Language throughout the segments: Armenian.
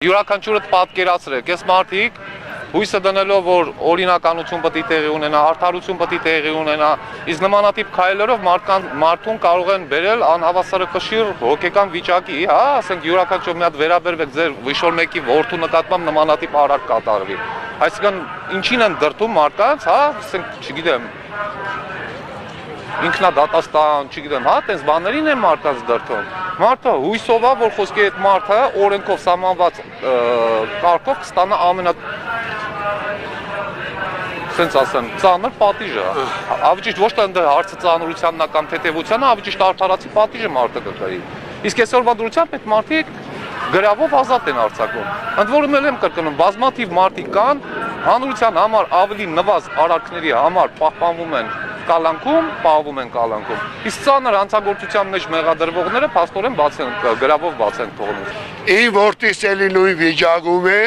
Յուրաքանչյուրը պատկերացրեք, այս մարդիկ հույսը դնելով, որ օրինականություն պետք է տեղի ունենա, արդարություն պետք է տեղի ունենա, իսկ նմանատիպ քայլերով մարդկան մարդուն կարող են բերել անհավասարակշիռ հոգեկան վիճակի, հա, ասենք յուրաքանչյուր մի հատ վերաբերվեք ձեր վիշոր մեկի որդու նկատմամբ նմանատիպ արարք կատարվի։ Այսինքն ինչին են դրտում մարդկանց, հա, ասենք, չգիտեմ, ինքնադատաստան, չգիտեմ, հա, տես բաներին են մարդկանց դրտում։ Մարդը հույսով է, որ խոսքի այդ մարդը օրենքով սահմանված կարգով կստանա ամենա սենց ասեմ, ծանր պատիժը։ Ավելի ճիշտ ոչ թե ընդ հարցը ծանրությանն է կամ թեթևությանն, ավելի ճիշտ արդարացի պատիժը մարդը կգրի։ Իսկ այսօրվա դրությամբ այդ մարդիկ գրավով ազատ են արձակում։ Ընդ որում էլ եմ կրկնում, բազմաթիվ մարդիկ կան, հանրության համար ավելի նվազ արարքների համար պահպանվում են կալանքում, պահվում են կալանքում։ Իսկ ցաներ անցագործության մեջ մեղադրվողները փաստորեն բաց են գրավով բաց են թողնում։ Ին որտիս էլի նույն վիճակում է,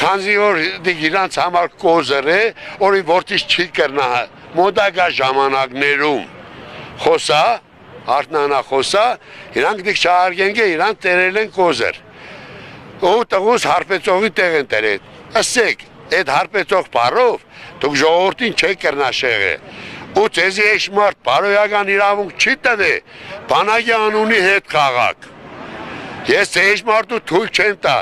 քանզի որ իրանց համար կոզր է, որի որտիս չի կրնա մոդագա ժամանակներում խոսա, հարտնանա խոսա, իրանք դիք չարգենք է, իրանք տերել են կոզր։ Ու տղուս հարպեցողի տեղ են տերել։ Ասեք, այդ հարպեցող բարով դուք ժողովրդին չեք կրնա շեղը ու ցեզի էշ մարդ բարոյական իրավունք չի տվե բանակի անունի հետ խաղակ ես էշ մարդու թույլ չեմ տա